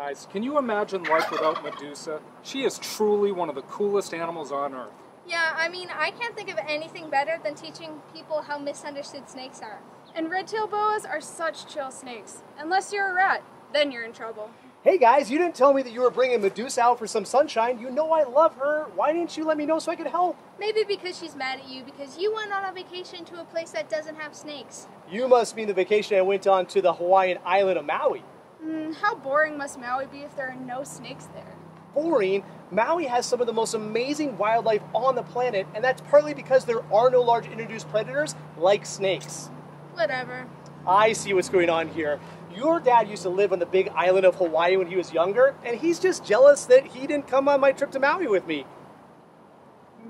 Guys, can you imagine life without Medusa? She is truly one of the coolest animals on Earth. Yeah, I mean, I can't think of anything better than teaching people how misunderstood snakes are. And red-tail boas are such chill snakes. Unless you're a rat, then you're in trouble. Hey guys, you didn't tell me that you were bringing Medusa out for some sunshine. You know I love her. Why didn't you let me know so I could help? Maybe because she's mad at you because you went on a vacation to a place that doesn't have snakes. You must mean the vacation I went on to the Hawaiian island of Maui. Mm, how boring must Maui be if there are no snakes there? Boring? Maui has some of the most amazing wildlife on the planet, and that's partly because there are no large introduced predators like snakes. Whatever. I see what's going on here. Your dad used to live on the big island of Hawaii when he was younger, and he's just jealous that he didn't come on my trip to Maui with me.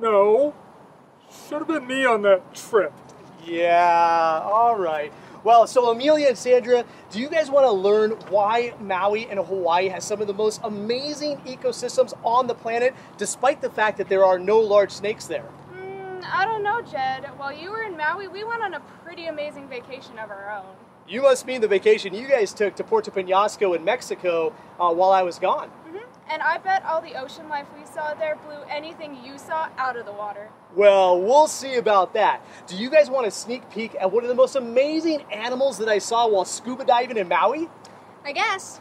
No. Should have been me on that trip. Yeah, all right. Well, so Amelia and Sandra, do you guys want to learn why Maui and Hawaii has some of the most amazing ecosystems on the planet, despite the fact that there are no large snakes there? Mm, I don't know, Jed. While you were in Maui, we went on a pretty amazing vacation of our own. You must mean the vacation you guys took to Puerto Penasco in Mexico uh, while I was gone. And I bet all the ocean life we saw there blew anything you saw out of the water. Well, we'll see about that. Do you guys want a sneak peek at one of the most amazing animals that I saw while scuba diving in Maui? I guess.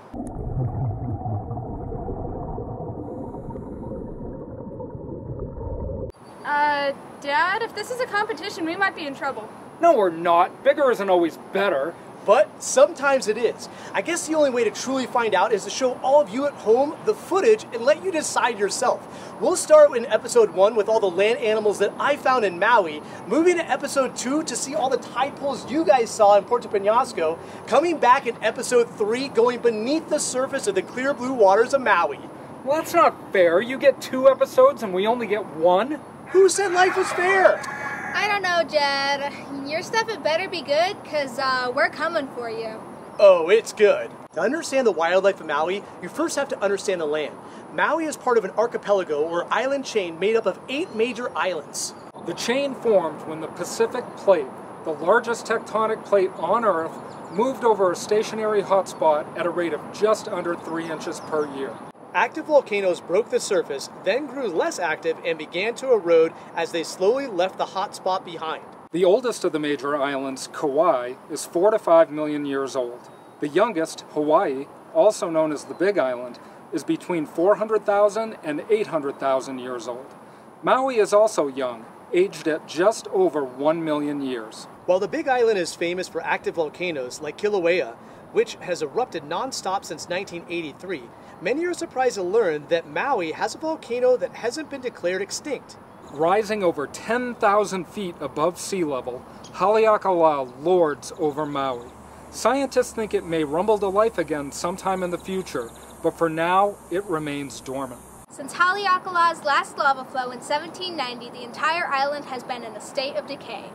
Uh, Dad, if this is a competition, we might be in trouble. No, we're not. Bigger isn't always better. But sometimes it is. I guess the only way to truly find out is to show all of you at home the footage and let you decide yourself. We'll start in episode one with all the land animals that I found in Maui, moving to episode two to see all the tide pools you guys saw in Puerto Penasco, coming back in episode three, going beneath the surface of the clear blue waters of Maui. Well, that's not fair. You get two episodes and we only get one? Who said life was fair? I don't know, Jed. Your stuff had better be good, because uh, we're coming for you. Oh, it's good. To understand the wildlife of Maui, you first have to understand the land. Maui is part of an archipelago or island chain made up of eight major islands. The chain formed when the Pacific Plate, the largest tectonic plate on Earth, moved over a stationary hotspot at a rate of just under three inches per year. Active volcanoes broke the surface, then grew less active and began to erode as they slowly left the hot spot behind. The oldest of the major islands, Kauai, is 4 to 5 million years old. The youngest, Hawaii, also known as the Big Island, is between 400,000 and 800,000 years old. Maui is also young, aged at just over 1 million years. While the Big Island is famous for active volcanoes like Kilauea, which has erupted nonstop since 1983, many are surprised to learn that Maui has a volcano that hasn't been declared extinct. Rising over 10,000 feet above sea level, Haleakala lords over Maui. Scientists think it may rumble to life again sometime in the future, but for now, it remains dormant. Since Haleakala's last lava flow in 1790, the entire island has been in a state of decay.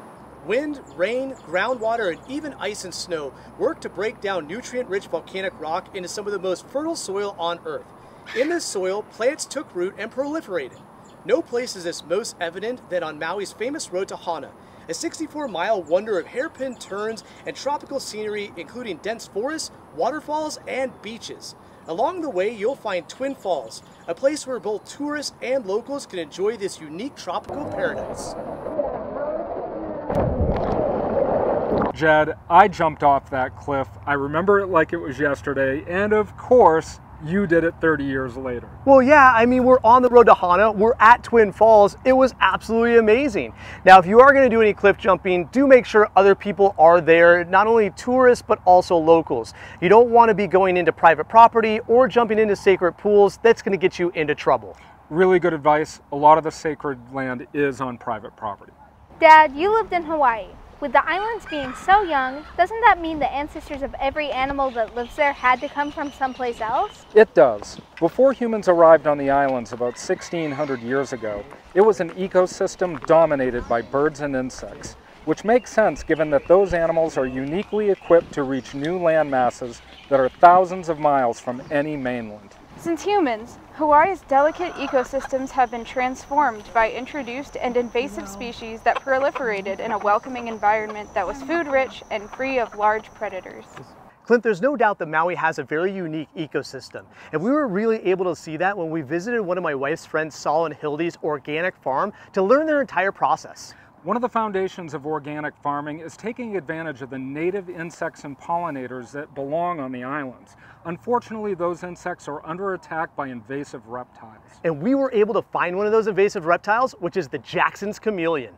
Wind, rain, groundwater, and even ice and snow work to break down nutrient rich volcanic rock into some of the most fertile soil on Earth. In this soil, plants took root and proliferated. No place is this most evident than on Maui's famous road to Hana, a 64 mile wonder of hairpin turns and tropical scenery, including dense forests, waterfalls, and beaches. Along the way, you'll find Twin Falls, a place where both tourists and locals can enjoy this unique tropical paradise. Jed, I jumped off that cliff. I remember it like it was yesterday, and of course, you did it 30 years later. Well, yeah, I mean, we're on the road to Hana. We're at Twin Falls. It was absolutely amazing. Now, if you are going to do any cliff jumping, do make sure other people are there, not only tourists, but also locals. You don't want to be going into private property or jumping into sacred pools. That's going to get you into trouble. Really good advice. A lot of the sacred land is on private property. Dad, you lived in Hawaii. With the islands being so young, doesn't that mean the ancestors of every animal that lives there had to come from someplace else? It does. Before humans arrived on the islands about 1600 years ago, it was an ecosystem dominated by birds and insects, which makes sense given that those animals are uniquely equipped to reach new land masses that are thousands of miles from any mainland. Since humans, Hawaii's delicate ecosystems have been transformed by introduced and invasive species that proliferated in a welcoming environment that was food rich and free of large predators. Clint, there's no doubt that Maui has a very unique ecosystem, and we were really able to see that when we visited one of my wife's friends, Saul and Hildy's organic farm, to learn their entire process. One of the foundations of organic farming is taking advantage of the native insects and pollinators that belong on the islands. Unfortunately, those insects are under attack by invasive reptiles. And we were able to find one of those invasive reptiles, which is the Jackson's chameleon.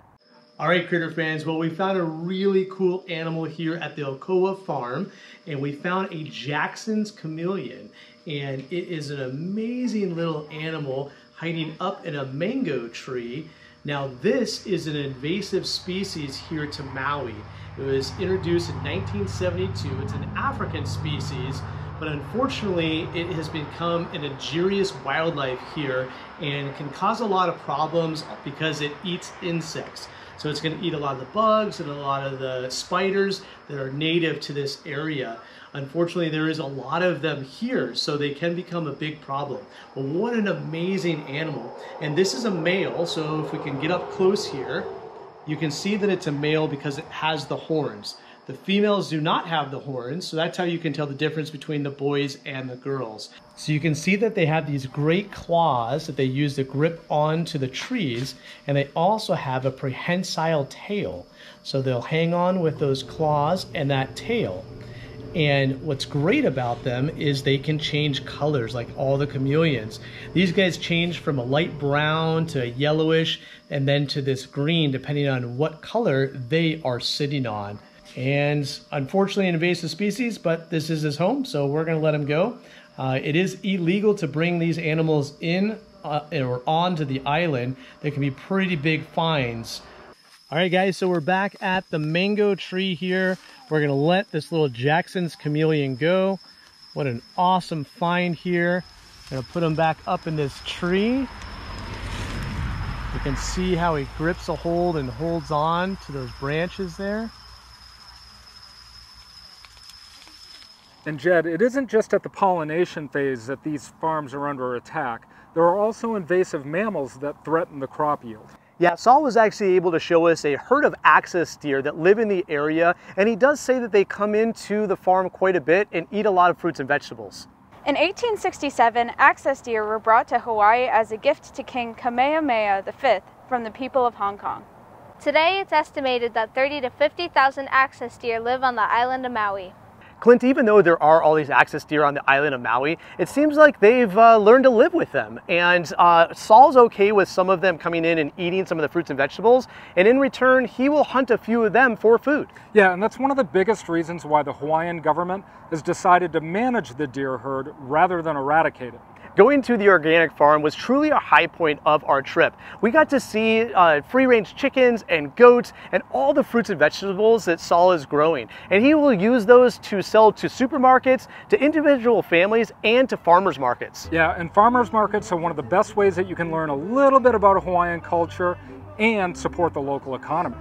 All right, critter fans, well, we found a really cool animal here at the Ocoa farm, and we found a Jackson's chameleon. And it is an amazing little animal hiding up in a mango tree. Now, this is an invasive species here to Maui. It was introduced in 1972. It's an African species, but unfortunately, it has become an injurious wildlife here and can cause a lot of problems because it eats insects. So it's going to eat a lot of the bugs and a lot of the spiders that are native to this area. Unfortunately, there is a lot of them here, so they can become a big problem. But what an amazing animal. And this is a male, so if we can get up close here, you can see that it's a male because it has the horns. The females do not have the horns, so that's how you can tell the difference between the boys and the girls. So you can see that they have these great claws that they use to grip onto the trees, and they also have a prehensile tail. So they'll hang on with those claws and that tail. And what's great about them is they can change colors like all the chameleons. These guys change from a light brown to a yellowish and then to this green depending on what color they are sitting on and unfortunately an invasive species, but this is his home, so we're going to let him go. Uh, it is illegal to bring these animals in uh, or onto the island. There can be pretty big fines. All right, guys, so we're back at the mango tree here. We're going to let this little Jackson's chameleon go. What an awesome find here. Gonna put him back up in this tree. You can see how he grips a hold and holds on to those branches there. And Jed, it isn't just at the pollination phase that these farms are under attack. There are also invasive mammals that threaten the crop yield. Yeah, Saul was actually able to show us a herd of axis deer that live in the area, and he does say that they come into the farm quite a bit and eat a lot of fruits and vegetables. In 1867, axis deer were brought to Hawaii as a gift to King Kamehameha V from the people of Hong Kong. Today, it's estimated that 30 to 50,000 axis deer live on the island of Maui. Clint, even though there are all these axis deer on the island of Maui, it seems like they've uh, learned to live with them. And uh, Saul's okay with some of them coming in and eating some of the fruits and vegetables. And in return, he will hunt a few of them for food. Yeah, and that's one of the biggest reasons why the Hawaiian government has decided to manage the deer herd rather than eradicate it. Going to the organic farm was truly a high point of our trip. We got to see uh, free range chickens and goats and all the fruits and vegetables that Saul is growing. And he will use those to sell to supermarkets, to individual families, and to farmers markets. Yeah, and farmers markets are one of the best ways that you can learn a little bit about Hawaiian culture and support the local economy.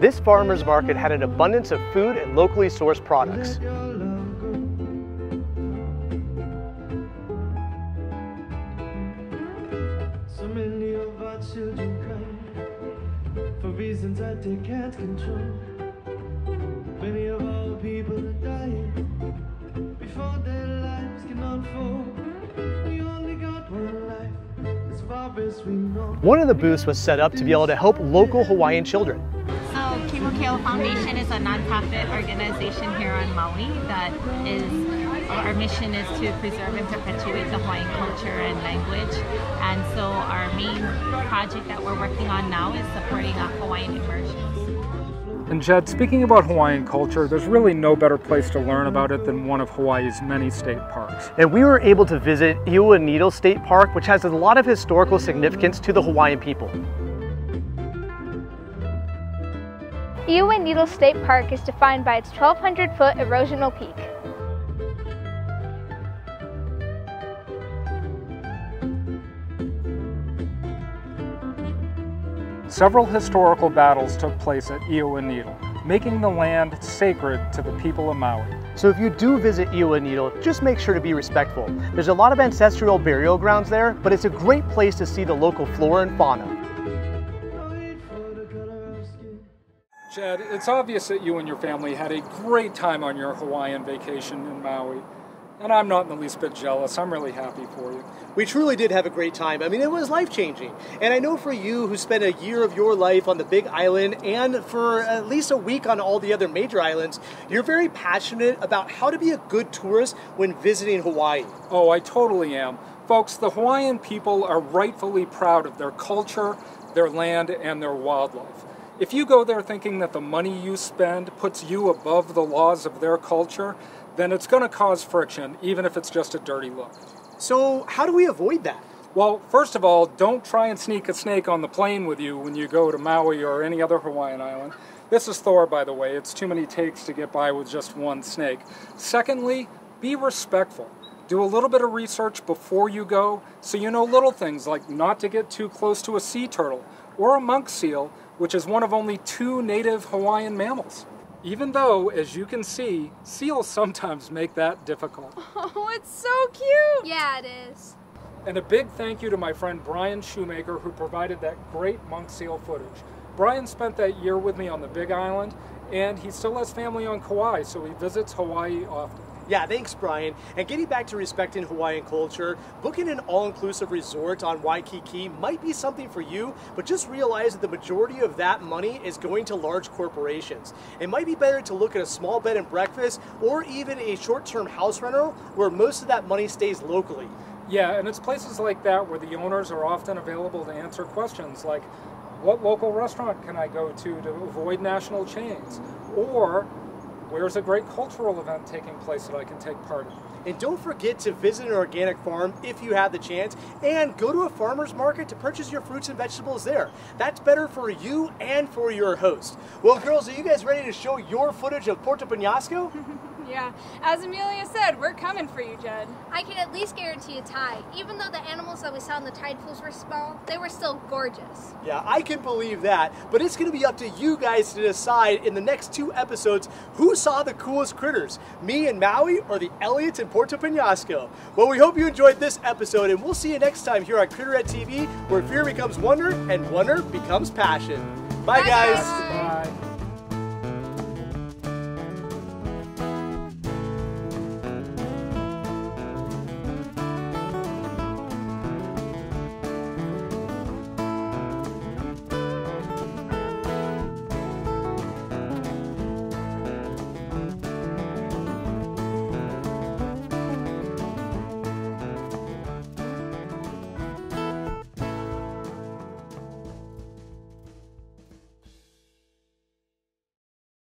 This farmer's market had an abundance of food and locally sourced products. So many of our children cry for reasons that they can't control. Many of our people are dying before their lives can unfold. We only got one life, as far as we know. One of the booths was set up to be able to help local Hawaiian children. Kimo Foundation is a nonprofit organization here on Maui that is our mission is to preserve and perpetuate the Hawaiian culture and language. And so our main project that we're working on now is supporting a Hawaiian immersion. And Jed, speaking about Hawaiian culture, there's really no better place to learn about it than one of Hawaii's many state parks. And we were able to visit Iao Needle State Park, which has a lot of historical significance to the Hawaiian people. Iao Needle State Park is defined by its 1,200 foot erosional peak. Several historical battles took place at Iao Needle, making the land sacred to the people of Maui. So if you do visit Iao Needle, just make sure to be respectful. There's a lot of ancestral burial grounds there, but it's a great place to see the local flora and fauna. Chad, it's obvious that you and your family had a great time on your Hawaiian vacation in Maui. And I'm not in the least bit jealous. I'm really happy for you. We truly did have a great time. I mean, it was life changing. And I know for you who spent a year of your life on the Big Island and for at least a week on all the other major islands, you're very passionate about how to be a good tourist when visiting Hawaii. Oh, I totally am. Folks, the Hawaiian people are rightfully proud of their culture, their land, and their wildlife. If you go there thinking that the money you spend puts you above the laws of their culture, then it's going to cause friction, even if it's just a dirty look. So, how do we avoid that? Well, first of all, don't try and sneak a snake on the plane with you when you go to Maui or any other Hawaiian island. This is Thor, by the way. It's too many takes to get by with just one snake. Secondly, be respectful. Do a little bit of research before you go so you know little things like not to get too close to a sea turtle or a monk seal, which is one of only two native Hawaiian mammals. Even though, as you can see, seals sometimes make that difficult. Oh, it's so cute! Yeah, it is. And a big thank you to my friend Brian Shoemaker who provided that great monk seal footage. Brian spent that year with me on the Big Island, and he still has family on Kauai, so he visits Hawaii often. Yeah, thanks, Brian. And getting back to respecting Hawaiian culture, booking an all inclusive resort on Waikiki might be something for you, but just realize that the majority of that money is going to large corporations. It might be better to look at a small bed and breakfast or even a short term house rental where most of that money stays locally. Yeah, and it's places like that where the owners are often available to answer questions like, what local restaurant can I go to to avoid national chains? Or Where's a great cultural event taking place that I can take part in? And don't forget to visit an organic farm if you have the chance, and go to a farmer's market to purchase your fruits and vegetables there. That's better for you and for your host. Well, girls, are you guys ready to show your footage of Puerto Penasco? Yeah, as Amelia said, we're coming for you, Jed. I can at least guarantee a tie. Even though the animals that we saw in the tide pools were small, they were still gorgeous. Yeah, I can believe that. But it's going to be up to you guys to decide in the next two episodes who saw the coolest critters, me and Maui or the Elliots in Puerto Penasco. Well, we hope you enjoyed this episode, and we'll see you next time here on Critter ED TV, where fear becomes wonder and wonder becomes passion. Bye, Bye guys. guys.